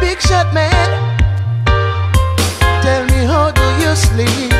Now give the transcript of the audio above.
big shot man. Tell me, how do you sleep?